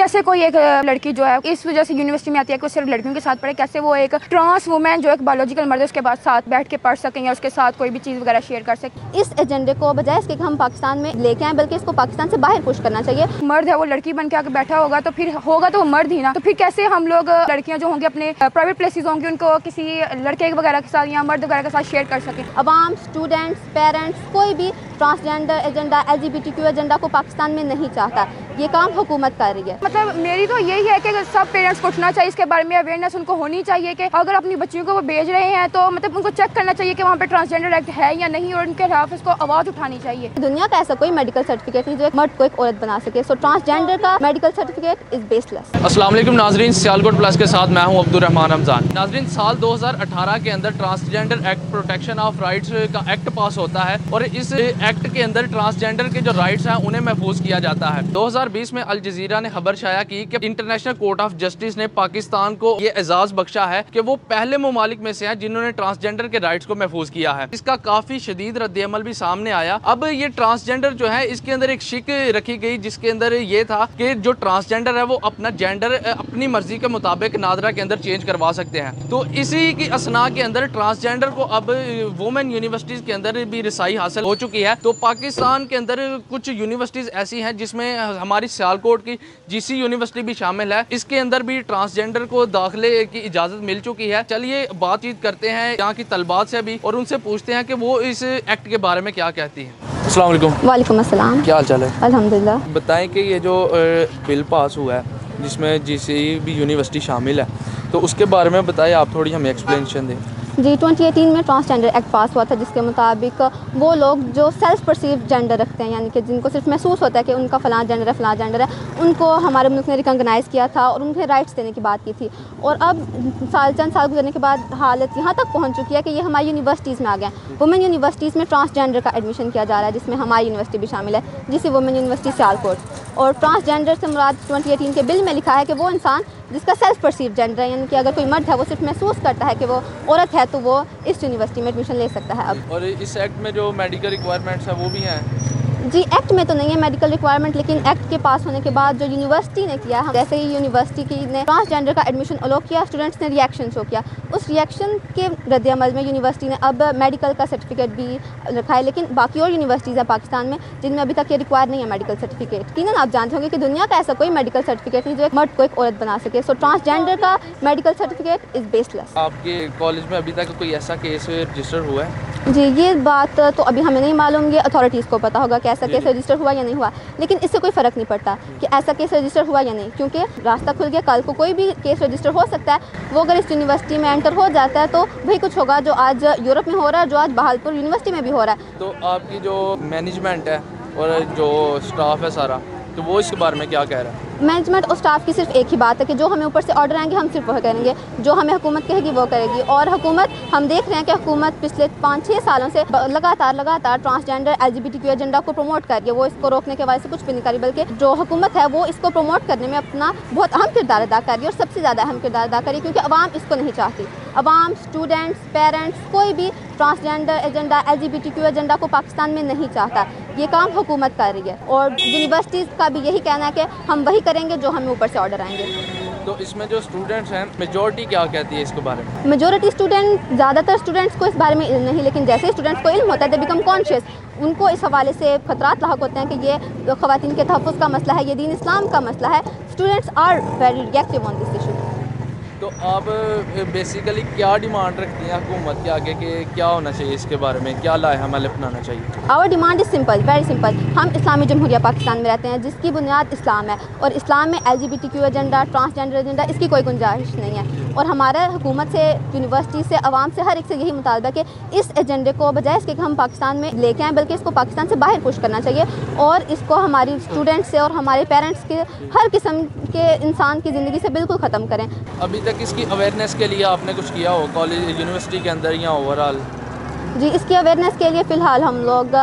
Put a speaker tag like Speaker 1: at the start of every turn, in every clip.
Speaker 1: कैसे कोई एक लड़की जो है इस वजह से यूनिवर्सिटी में आती है कि सिर्फ़ लड़कियों के साथ पढ़े कैसे वो एक ट्रांस वुमेन जो एक बायोलॉजिकल मर्द उसके बाद साथ बैठ के पढ़ सकें या उसके साथ कोई भी चीज़ वगैरह शेयर कर सकें।
Speaker 2: इस एजेंडे को बजाय इसके हम पाकिस्तान में लेके आए बल्कि इसको पाकिस्तान से बाहर पुश करना चाहिए।
Speaker 1: मर्द है वो लड़की बन के आके बैठा होगा तो फिर होगा तो वो मर्द ही ना। तो फिर कैसे हम लोग लड़कियाँ जो होंगी अपने प्राइवेट प्लेसेस होंगी उनको किसी लड़के वगैरह के साथ या मर्द वगैरह के साथ शेयर कर सकें?
Speaker 2: अवाम स्टूडेंट्स पेरेंट्स कोई भी ट्रांसजेंडर एजेंडा एल एजेंडा को पाकिस्तान में नहीं चाहता। ये काम हुकूमत कर रही है।
Speaker 1: मतलब मेरी तो यही है कि सब पेरेंट्स को उठना चाहिए इसके बारे में अवेयरनेस उनको होनी चाहिए कि अगर अपनी बच्चियों को वो भेज रहे हैं तो मतलब उनको चेक करना चाहिए कि वहाँ पे ट्रांसजेंडर एक्ट है या नहीं और उनके खिलाफ इसको आवाज़ उठानी चाहिए।
Speaker 2: दुनिया का ऐसा कोई मेडिकल सर्टिफिकेट नहीं जो एक मर्द को एक औरत बना सके। सो ट्रांसजेंडर का मेडिकल सर्टिफिकेट इज़ बेसलेस
Speaker 3: अस्सलाम वालेकुम नाजरीन सियालकोट प्लस के साथ मैं हूँ अब्दुलरहमान रमज़ान। नाजरीन साल 2018 के अंदर transgender act protection of rights का एक्ट पास होता है और इस एक्ट के अंदर ट्रांसजेंडर के जो राइट्स हैं, उन्हें महफूज किया जाता है। 2020 में अल जजीरा ने खबर शाया की कि इंटरनेशनल कोर्ट ऑफ़ जस्टिस ने पाकिस्तान को ये एजाज बख्शा है कि वो पहले ममालिक में से हैं, जिन्होंने ट्रांसजेंडर के राइट्स को महफूज किया है। इसका काफ़ी शदीद रद्दमल भी सामने आया। अब ये ट्रांसजेंडर जो है, इसके अंदर एक शिक रखी गई, जिसके अंदर ये था कि जो ट्रांसजेंडर है, वो अपना जेंडर अपनी मर्ज़ी के मुताबिक नादरा के अंदर चेंज करवा सकते हैं। तो इसी की असना के अंदर ट्रांसजेंडर को अब वुमेन यूनिवर्सिटीज़ के अंदर भी रसाई हासिल हो चुकी है। तो पाकिस्तान के अंदर कुछ यूनिवर्सिटीज़ ऐसी हैं जिसमें हमारी सियालकोट की जीसी यूनिवर्सिटी भी शामिल है। इसके अंदर भी ट्रांसजेंडर को दाखिले की इजाज़त मिल चुकी है। चलिए बातचीत करते हैं यहाँ की तलबात से भी और उनसे पूछते हैं कि वो इस एक्ट के बारे में क्या कहती हैं। अस्सलाम
Speaker 2: वालेकुम। अस्सलाम।
Speaker 3: क्या हाल चाल है?
Speaker 2: अल्हम्दुलिल्लाह।
Speaker 3: बताएँ कि ये जो बिल पास हुआ है जिसमें जिस भी यूनिवर्सिटी शामिल है तो उसके बारे में बताएँ आप थोड़ी हमें एक्सप्लेनेशन दें।
Speaker 2: जी 2018 में ट्रांसजेंडर एक्ट पास हुआ था, जिसके मुताबिक वो लोग जो सेल्फ परसीव जेंडर रखते हैं, यानी कि जिनको सिर्फ़ महसूस होता है कि उनका फ़लाँ जेंडर है, फ़लाँ जेंडर है, उनको हमारे मुल्क ने रिकगनाइज़ किया था और उनके राइट्स देने की बात की थी। और अब साल चंद साल गुजरने के बाद हालत यहाँ तक पहुँच चुकी है कि ये हमारी यूनिवर्सिटीज़ में आ गए वुमेन यूनिवर्सिटीज़ में ट्रांसजेंडर का एडमिशन किया जा रहा है, जिसमें हमारी यूनिवर्सिटी भी शामिल है, जिसे वुमेन यूनिवर्सिटी सियालकोट और ट्रांसजेंडर से मुराद ट्वेंटी एटीन के बिल में लिखा है कि वो इंसान जिसका सेल्फ परसीव जेंडर है, यानी कि अगर कोई मर्द है, वो सिर्फ़ महसूस करता है कि वो औरत है तो वो इस यूनिवर्सिटी में एडमिशन ले सकता है अब।
Speaker 3: और इस एक्ट में जो मेडिकल रिक्वायरमेंट्स है, वो भी हैं?
Speaker 2: जी एक्ट में तो नहीं है मेडिकल रिक्वायरमेंट लेकिन एक्ट के पास होने के बाद जो यूनिवर्सिटी ने किया जैसे ही यूनिवर्सिटी की ने ट्रांसजेंडर का एडमिशन अलो किया स्टूडेंट्स ने रिएक्शन शो किया उस रिएक्शन के रद्दमल में यूनिवर्सिटी ने अब मेडिकल का सर्टिफिकेट भी रखा है लेकिन बाकी और यूनिवर्सिटीज़ है पाकिस्तान में जिनमें अभी तक ये रिक्वायर नहीं है मेडिकल सर्टिफिकेट तीन आप जानते होंगे कि दुनिया का ऐसा कोई मेडिकल सर्टिफिकेट नहीं जो एक मर्द को एक औरत बना सके। सो ट्रांसजेंडर का मेडिकल सर्टिफिकेट इज़ बेसलेस
Speaker 3: आपके कॉलेज में अभी तक कोई ऐसा केस रजिस्टर हुआ है?
Speaker 2: जी ये बात तो अभी हमें नहीं मालूम ये अथॉरिटीज़ को पता होगा ऐसा केस रजिस्टर हुआ या नहीं हुआ लेकिन इससे कोई फ़र्क नहीं पड़ता कि ऐसा केस रजिस्टर हुआ या नहीं क्योंकि रास्ता खुल गया कल को कोई भी केस रजिस्टर हो सकता है वो अगर इस यूनिवर्सिटी में एंटर हो जाता है तो वही कुछ होगा जो आज यूरोप में हो रहा है जो आज बहालपुर यूनिवर्सिटी में भी हो रहा है।
Speaker 3: तो आपकी जो मैनेजमेंट है और जो स्टाफ है सारा तो वो इसके बारे में क्या कह रहा है?
Speaker 2: मैनेजमेंट और स्टाफ की सिर्फ़ एक ही बात है कि जो हमें ऊपर से ऑर्डर आएँगे, हम सिर्फ़ वह करेंगे। जो हमें हुकूमत कहेगी, वो करेगी। और हुकूमत, हम देख रहे हैं कि हुकूमत पिछले पाँच छः सालों से लगातार लगातार ट्रांसजेंडर एल एजेंडा को प्रमोट कर रही है। वो इसको रोकने के वजह से कुछ भी नहीं करी बल्कि जो हुकूमत है, वो इसको प्रमोट करने में अपना बहुत अहम किरदार अदा कर रही है और सबसे ज़्यादा अहम किरदार अदा करी क्योंकि आवाम इसको नहीं चाहती। अवाम स्टूडेंट्स पेरेंट्स कोई भी transgender agenda L G agenda को पाकिस्तान में नहीं चाहता। ये काम हुकूमत कर रही है और यूनिवर्सिटीज़ का भी यही कहना है कि हम वही करेंगे जो हमें ऊपर से ऑर्डर आएँगे।
Speaker 3: तो इसमें जो स्टूडेंट्स हैं मेजोरिटी क्या कहती है इसके बारे में?
Speaker 2: मेजोरिटी स्टूडेंट ज़्यादातर स्टूडेंट्स को इस बारे में इल्म नहीं लेकिन जैसे स्टूडेंट्स को इल्म होता है दे बिकम कॉन्शियस उनको इस हवाले से खतरात लाक होते हैं कि ये खातन के तहफ़ का मसला है ये दीन इस्लाम का मसला है। Students are very reactive on this issue
Speaker 3: तो आप बेसिकली क्या डिमांड रखती हैं हुकूमत के आगे कि क्या होना चाहिए इसके बारे में? क्या लाए हमें अपनाना चाहिए?
Speaker 2: Our demand is simple very simple हम इस्लामी जमहूरिया पाकिस्तान में रहते हैं, जिसकी बुनियाद इस्लाम है। और इस्लाम में L G B T Q agenda transgender agenda इसकी कोई गुंजाइश नहीं है। और हमारा हुकूमत से यूनिवर्सिटी से आवाम से हर एक से यही मुतालबा है कि इस एजेंडे को बजाय इसके कि हम पाकिस्तान में लेके आएँ बल्कि इसको पाकिस्तान से बाहर पुश करना चाहिए और इसको हमारी स्टूडेंट्स से और हमारे पेरेंट्स के हर किस्म के इंसान की ज़िंदगी से बिल्कुल ख़त्म करें।
Speaker 3: अभी तक इसकी अवेयरनेस के लिए आपने कुछ किया हो? कॉलेज यूनिवर्सिटी के अंदर या ओवरऑल
Speaker 2: जी इसकी अवेयरनेस के लिए फ़िलहाल हम लोग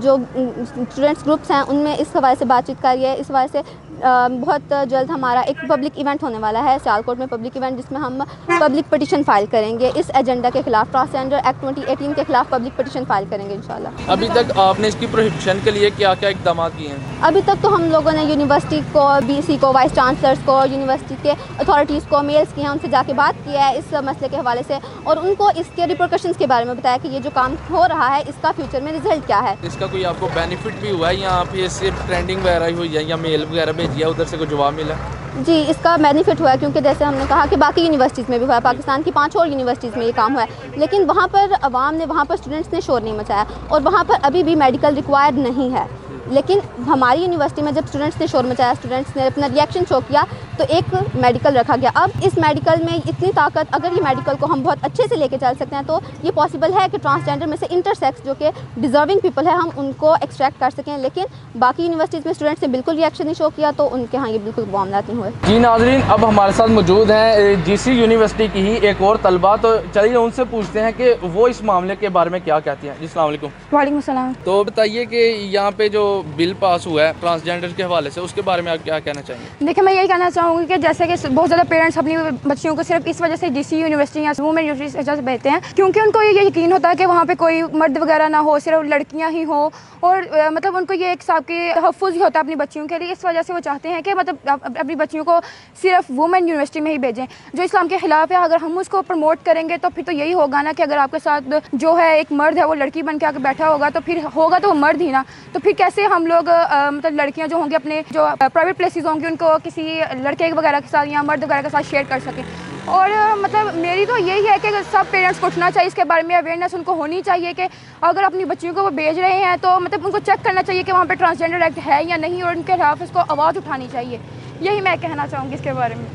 Speaker 2: जो स्टूडेंट्स ग्रुप्स हैं उनमें इस हवाले से बातचीत कर रही है। इस हवाले से बहुत जल्द हमारा एक पब्लिक इवेंट होने वाला है सियालकोट में पब्लिक इवेंट जिसमें हम पब्लिक पटिशन फ़ाइल करेंगे। इस एजेंडा के खिलाफ ट्रांसजेंडर एक्ट 2018 के खिलाफ पब्लिक पटिशन फ़ाइल करेंगे इंशाल्लाह।
Speaker 3: अभी तक आपने इसकी प्रोहिबिशन के लिए क्या क्या इकदाम किए हैं?
Speaker 2: अभी तक तो हम लोगों ने यूनिवर्सिटी को बीसी को वाइस चांसलर्स को यूनिवर्सिटी के अथॉरिटीज़ को मेल्स किए हैं उनसे जाके बात किया है इस मसले के हवाले से। और उनको इसके रिप्रोकशंस के बारे में बताया कि ये जो काम हो रहा है इसका फ्यूचर में रिज़ल्ट क्या है।
Speaker 3: इसका कोई आपको बेनिफिट भी हुआ है या फिर सिर्फ़ ट्रेंडिंग वगैरह हुई है या मेल वगैरह भेजी दिया, उधर से कोई जवाब मिला?
Speaker 2: जी, इसका बेनिफिट हुआ है क्योंकि जैसे हमने कहा कि बाकी यूनिवर्सिटीज़ में भी हुआ है, पाकिस्तान की पाँच और यूनिवर्सिटीज़ में ये काम हुआ है। लेकिन वहाँ पर आवाम ने, वहाँ पर स्टूडेंट्स ने शोर नहीं मचाया और वहाँ पर अभी भी मेडिकल रिक्वायर्ड नहीं है। लेकिन हमारी यूनिवर्सिटी में जब स्टूडेंट्स ने शोर मचाया स्टूडेंट्स ने अपना रिएक्शन शो किया तो एक मेडिकल रखा गया। अब इस मेडिकल में इतनी ताकत अगर ये मेडिकल को हम बहुत अच्छे से लेके चल सकते हैं तो ये पॉसिबल है कि ट्रांसजेंडर में से इंटरसेक्स जो कि डिजर्विंग पीपल है हम उनको एक्सट्रैक्ट कर सकें। लेकिन बाकी यूनिवर्सिटीज़ में स्टूडेंट्स ने बिल्कुल रिएक्शन नहीं शो किया तो उनके यहाँ ये बिल्कुल मामला नहीं हुए।
Speaker 3: जी नाजरीन अब हमारे साथ मौजूद हैं जीसी यूनिवर्सिटी की ही एक और तलबा। तो चलिए उनसे पूछते हैं कि वो इस मामले के बारे में क्या कहती हैं। जी
Speaker 1: वालेकुम।
Speaker 3: तो बताइए कि यहाँ पे जो बिल पास हुआ है ट्रांसजेंडर के हवाले से, उसके बारे में आप क्या कहना चाहेंगे?
Speaker 1: देखिए, मैं यही कहना चाहूँगी कि जैसे कि बहुत ज़्यादा पेरेंट्स अपनी बच्चियों को सिर्फ़ इस वजह से डीसी यूनिवर्सिटी या वुमेन यूनिवर्सिटी से भेजते हैं, क्योंकि उनको ये यकीन होता है कि वहाँ पे कोई मर्द वगैरह ना हो, सिर्फ़ लड़कियाँ ही हों, और मतलब उनको ये एक हिसाब के तहफ़ुज़ ही होता है अपनी बच्चियों के लिए। इस वजह से वो चाहते हैं कि मतलब अप- अप- अपनी बच्चियों को सिर्फ़ वुमेन यूनिवर्सिटी में ही भेजें, जो इस्लाम के ख़िलाफ़ है। अगर हम उसको प्रमोट करेंगे तो फिर तो यही होगा ना कि अगर आपके साथ जो है एक मर्द है, वो लड़की बन के आके बैठा होगा तो फिर होगा तो वो मर्द ही ना। तो फिर कैसे हम लोग मतलब लड़कियाँ जो होंगी अपने जो प्राइवेट प्लेसेस होंगी, उनको किसी लड़के वगैरह के साथ या मर्द वगैरह के साथ शेयर कर सकें। और मतलब मेरी तो यही है कि सब पेरेंट्स को उठना चाहिए, इसके बारे में अवेयरनेस उनको होनी चाहिए कि अगर अपनी बच्चियों को वो भेज रहे हैं तो मतलब उनको चेक करना चाहिए कि वहाँ पर ट्रांसजेंडर एक्ट है या नहीं, और उनके खिलाफ इसको आवाज़ उठानी चाहिए। यही मैं कहना चाहूँगी इसके बारे में।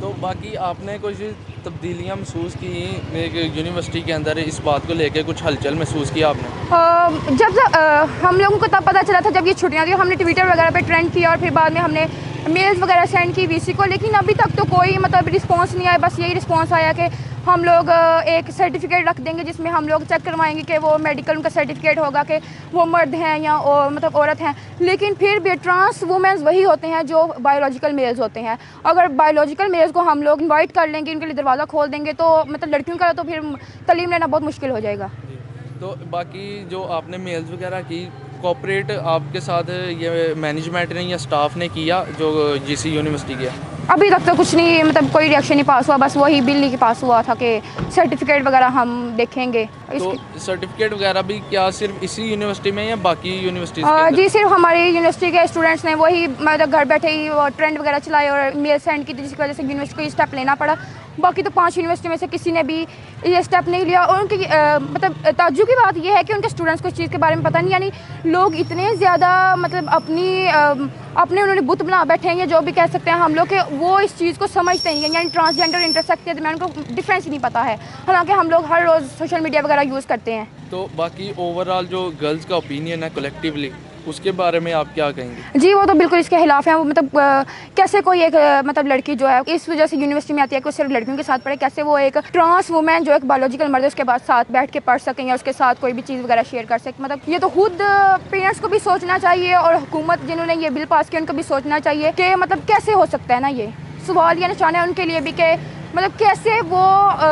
Speaker 3: तो बाकी आपने कुछ तब्दीलियाँ महसूस की एक यूनिवर्सिटी के अंदर इस बात को लेकर कुछ हलचल महसूस किया आपने?
Speaker 1: आ, जब आ, हम लोगों को तब पता चला था जब ये छुट्टियाँ थी हमने ट्विटर वगैरह पे ट्रेंड किया और फिर बाद में हमने मेल्स वगैरह सेंड की वीसी को लेकिन अभी तक तो कोई मतलब रिस्पांस नहीं आया बस यही रिस्पांस आया कि हम लोग एक सर्टिफिकेट रख देंगे जिसमें हम लोग चेक करवाएँगे कि वो मेडिकल उनका सर्टिफिकेट होगा कि वो मर्द हैं या और, मतलब औरत हैं। लेकिन फिर भी ट्रांस वुमेंस वही होते हैं जो बायोलॉजिकल मेल्स होते हैं। अगर बायोलॉजिकल मेल्स को हम लोग इन्वाइट कर लेंगे उनके लिए दरवाज़ा खोल देंगे तो मतलब लड़कियों का तो फिर तलीम लेना बहुत मुश्किल हो जाएगा।
Speaker 3: तो बाकी जो आपने मेल्स वगैरह की कॉपरेट आपके साथ ये मैनेजमेंट ने या स्टाफ ने किया जो जीसी यूनिवर्सिटी किया
Speaker 1: अभी तक तो कुछ नहीं मतलब कोई रिएक्शन नहीं पास हुआ बस वही बिल नहीं पास हुआ था कि सर्टिफिकेट वगैरह हम देखेंगे।
Speaker 3: तो सर्टिफिकेट वगैरह भी क्या सिर्फ़ इसी यूनिवर्सिटी में या बाकी अंदर?
Speaker 1: जी सिर्फ़ हमारी यूनिवर्सिटी के स्टूडेंट्स ने वही मतलब घर बैठे ही ट्रेंड वगैरह चलाए और मेल सेंड की थी जिसकी वजह से यूनिवर्सिटी को स्टेप लेना पड़ा। बाकी तो पाँच यूनिवर्सिटी में से किसी ने भी ये स्टेप नहीं लिया। और उनकी मतलब ताज्जुब की बात यह है कि उनके स्टूडेंट्स को इस चीज़ के बारे में पता नहीं, यानी लोग इतने ज़्यादा मतलब अपनी अपने उन्होंने बुत बना बैठे हैं या जो भी कह सकते हैं हम लोग के वो इस चीज़ को समझते नहीं हैं, यानी ट्रांसजेंडर इंटरसेक्ट के दरमियान उनको डिफरेंस ही नहीं पता है। हालाँकि हम लोग हर रोज़ सोशल मीडिया वगैरह यूज़ करते हैं।
Speaker 3: तो बाकी ओवरऑल जो गर्ल्स का ओपिनियन है कलेक्टिवली उसके बारे में आप क्या कहेंगे?
Speaker 1: जी वो तो बिल्कुल इसके खिलाफ है। वो मतलब अ, कैसे कोई एक मतलब लड़की जो है इस वजह से यूनिवर्सिटी में आती है कि सिर्फ़ लड़कियों के साथ पढ़े कैसे वो एक ट्रांस वुमेन जो एक बायोलॉजिकल मर्द उसके बाद साथ बैठ के पढ़ सकें या उसके साथ कोई भी चीज़ वगैरह शेयर कर सकें। मतलब ये तो खुद पेरेंट्स को भी सोचना चाहिए और हुकूमत जिन्होंने ये बिल पास किया उनको भी सोचना चाहिए कि मतलब कैसे हो सकता है ना ये। सवाल ये निशान है उनके लिए भी कि मतलब कैसे वो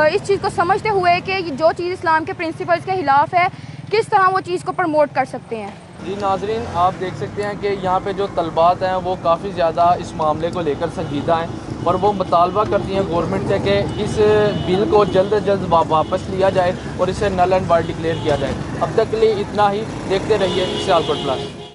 Speaker 1: इस चीज़ को समझते हुए कि जो चीज़ इस्लाम के प्रिंसिपल्स के खिलाफ है किस तरह वो चीज़ को प्रमोट कर सकते हैं।
Speaker 3: जी नाजरीन, आप देख सकते हैं कि यहाँ पे जो तलबात हैं, वो काफ़ी ज़्यादा इस मामले को लेकर संजीदा हैं और वो मुतालबा करती हैं गवर्नमेंट से कि इस बिल को जल्द अज जल्द वापस लिया जाए और इसे नल एंड वार्ड डिक्लेयर किया जाए। अब तक के लिए इतना ही, देखते रहिए सियालकोट प्लस